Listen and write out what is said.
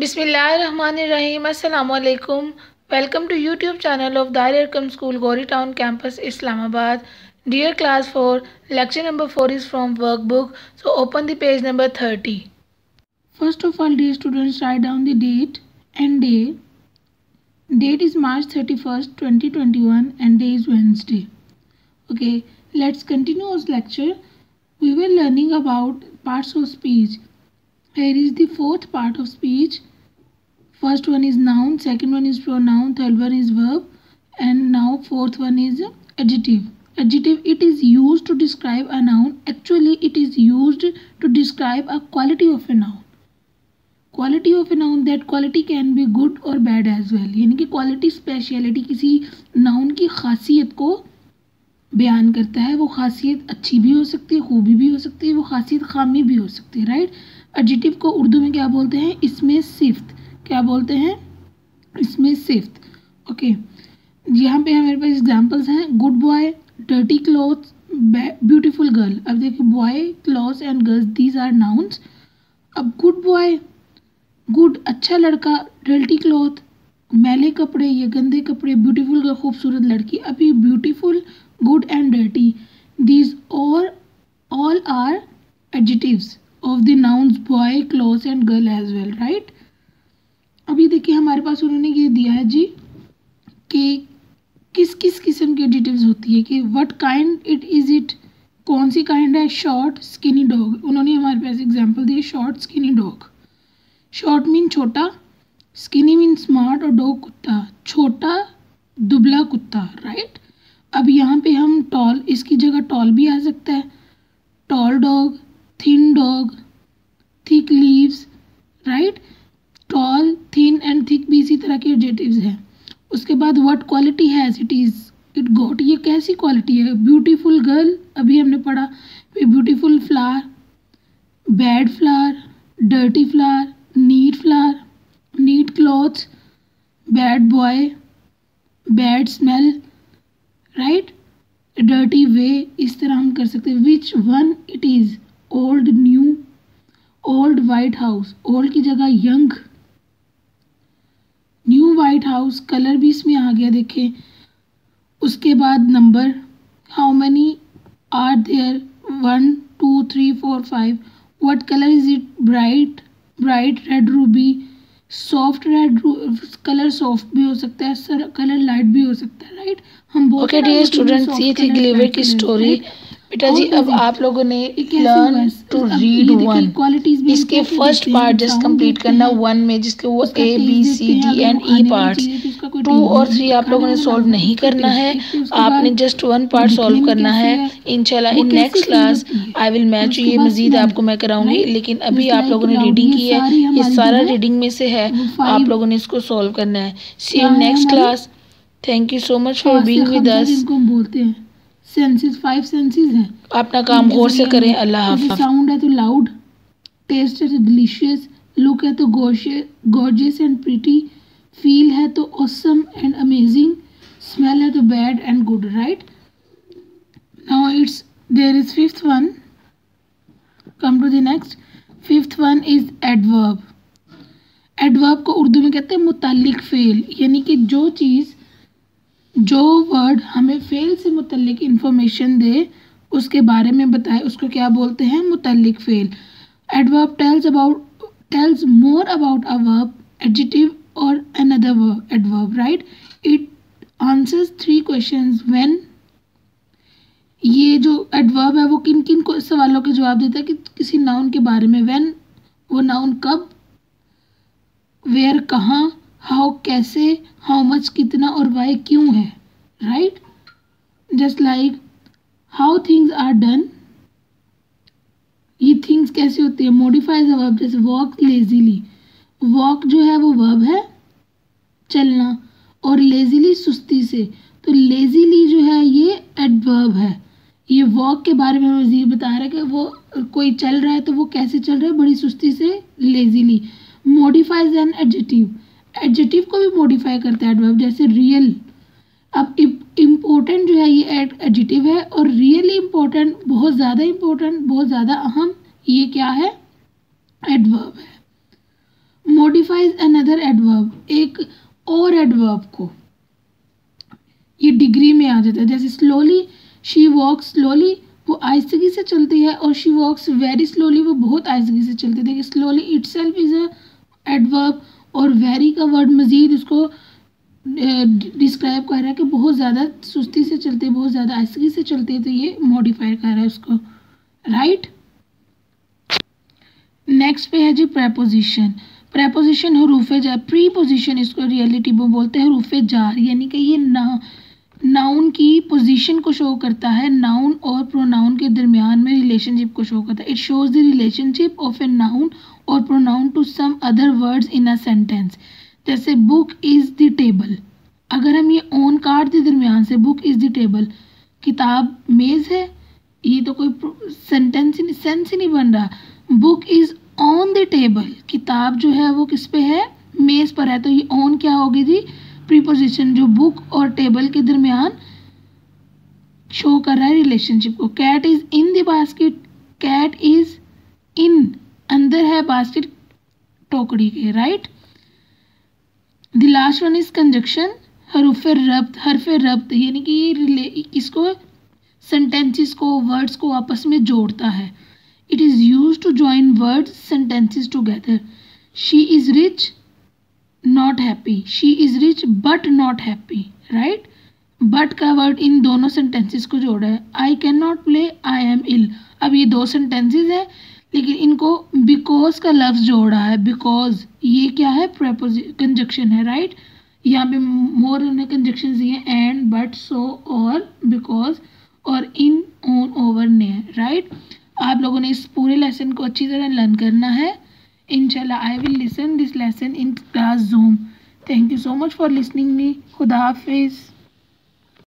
Bismillahirrahmanirrahim. Assalamu alaikum. Welcome to YouTube channel of Dar Erkam School, Goritown Campus, Islamabad. Dear class 4, lecture number 4 is from workbook. So open the page number 30. First of all, dear students, write down the date and day. Date is March 31st, 2021 and day is Wednesday. Okay, let's continue this lecture. We were learning about parts of speech. here is the fourth part of speech first one is noun second one is pronoun third one is verb and now fourth one is adjective adjective it is used to describe a noun actually it is used to describe a quality of a noun quality of a noun that quality can be good और bad as well यानी कि quality speciality किसी noun की खासियत को बयान करता है वो खासियत अच्छी भी हो सकती है खूबी भी हो सकती है वो खासियत खामी भी हो सकती है राइट right? एडजेटिव को उर्दू में क्या बोलते हैं इसमें सिफ्त क्या बोलते हैं इसमें सिफ्त ओके यहाँ पे हमारे पास एग्जांपल्स हैं good boy dirty cloth beautiful girl अब देखिए boy cloth and girls these are nouns अब गुड बॉय गुड अच्छा लड़का डर्टी क्लोथ मैले कपड़े या गंदे कपड़े ब्यूटीफुल गर्ल खूबसूरत लड़की अभी beautiful good and dirty these और all are adjectives of the nouns boy clothes and girl as well right अभी देखिए हमारे पास उन्होंने ये दिया है जी कि किस किस किस्म की डिटेल्स होती है कि what kind it is it कौन सी काइंड है शॉर्ट स्किनी डॉग उन्होंने हमारे पास एग्जाम्पल दिए short skinny dog short mean छोटा स्किनी मीन स्मार्ट और डॉग कुत्ता छोटा दुबला कुत्ता राइट अब यहाँ पे हम टॉल इसकी जगह टॉल भी आ सकता है tall dog thin dog thick leaves right tall thin and thick भी इसी तरह के एडजेटिव्स हैं उसके बाद what quality has it is it got ये कैसी क्वालिटी है ब्यूटीफुल गर्ल अभी हमने पढ़ा फिर beautiful flower bad flower dirty flower neat flower neat clothes bad boy bad smell right dirty way इस तरह हम कर सकते हैं which one it is old new old white house old की जगह young new white house colour भी इसमें आ गया देखें उसके बाद number how many are there one two three four five what colour is it bright bright red ruby soft red colour soft भी हो सकता है सर कलर लाइट भी हो सकता है राइट हम ओके डियर स्टूडेंट्स ये थी ग्लेवर की स्टोरी बेटा जी अब आप लोगों ने लर्न टू रीड वन इसके फर्स्ट पार्ट जस्ट कंप्लीट करना वन में जिसके वो A B C D and E parts two और थ्री आप लोगों ने सॉल्व नहीं करना है आपने जस्ट वन पार्ट सॉल्व करना है इनशाला in next class I will match ये मज़ीद आपको मैं कराऊंगी लेकिन अभी आप लोगों ने रीडिंग की है ये सारा रीडिंग में से है आप लोगों ने इसको सॉल्व करना है see next class thank you so much for being with us बोलते हैं सेंसेस फाइव सेंसेस हैं अपना काम गौर से करें अल्लाह हाफिज़ साउंड है तो लाउड टेस्ट है तो डिलीशियस लुक है तो गॉर्जियस एंड प्रीटी फील है तो ऑसम एंड अमेजिंग स्मेल है तो bad and good right now it's there is fifth one come to the next fifth one is adverb adverb को उर्दू में कहते हैं मुतलक फ़ेल यानी कि जो चीज़ जो वर्ड हमें फ़ेल से मुतलिक इन्फॉर्मेशन दे उसके बारे में बताए उसको क्या बोलते हैं मुतलिक fail adverb tells about tells more about a verb adjective और another verb adverb right it answers three question when ये जो एडवर्ब है वो किन किन सवालों के जवाब देता है कि किसी नाउन के बारे में व्हेन वो नाउन कब वेयर कहाँ हाउ कैसे हाउ मच कितना और वाई क्यों है right just like how things are done ये थिंग्स कैसे होती है मॉडिफाइज वर्ब जैसे वॉक लेजीली वॉक जो है वो वर्ब है चलना और लेजीली सुस्ती से तो लेजीली जो है ये एडवर्ब है ये वॉक के बारे में मजीद बता रहा है कि वो कोई चल रहा है तो वो कैसे चल रहा है बड़ी सुस्ती से lazily modifies an adjective adjective को भी मॉडिफाई करता है एडवर्ब जैसे रियल अब इम्पोर्टेंट जो है ये एडजेटिव है और रियली इम्पोर्टेंट बहुत ज़्यादा इम्पोर्टेंट बहुत ज़्यादा अहम ये क्या है एडवर्ब है मॉडिफाइज अनदर एडवर्ब एक और एडवर्ब को ये डिग्री में आ जाता है जैसे स्लोली शी वॉक स्लोली वो आहिस्तगी से चलती है और शी वॉक्स वेरी स्लोली वो बहुत आहिस्तगी से चलती है देखिए slowly itself is a adverb और वेरी का वर्ड मज़ीद इसको डिस्क्राइब कर रहा है कि बहुत ज़्यादा सुस्ती से चलते बहुत ज़्यादा आसगी से चलते तो ये मॉडिफाई कर रहा है उसको राइट नेक्स्ट पे है जी प्रेपोजिशन प्रेपोजिशन हरूफ जार प्री पोजिशन इसको रियलिटी में बोलते हैं हरूफ जार यानी कि ये ना नाउन की पोजीशन को शो करता है नाउन और प्रोनाउन के दरमियान में रिलेशनशिप को शो करता है it shows the relationship of a noun और pronoun to some other words in a sentence जैसे बुक इज द टेबल अगर हम ये ओन कार्ड के दरमियान से बुक इज द टेबल किताब मेज़ है ये तो कोई सेंटेंस ही नहीं सेंस ही नहीं बन रहा book is on the table किताब जो है वो किस पे है मेज़ पर है तो ये ऑन क्या होगी जी प्रीपोजिशन जो बुक और टेबल के दरमियान शो कर रहा है रिलेशनशिप को cat is in the basket cat is in है बास्केट टोकरी के right the last one is conjunction हरूफ रब्त हरफ रब्त यानी कि रिले इसको सेंटेंसेस को वर्ड्स को आपस में जोड़ता है it is use to join words sentences together she is rich not happy she is rich but not happy right but का वर्ड इन दोनों सेंटेंसेस को जोड़ा है I can not play I am ill अब ये दो सेंटेंसेस हैं लेकिन इनको बिकॉज का लफ्ज़ जोड़ रहा है बिकॉज ये क्या है प्रपोज कंजक्शन है राइट यहाँ पे मोर उन्होंने कंजक्शन दिए एंड बट सो और बिकॉज और इन ओन ओवर ने राइट आप लोगों ने इस पूरे लेसन को अच्छी तरह लर्न करना है इनशाला I will listen this lesson in class Zoom thank you so much for listening me खुदा हाफिज़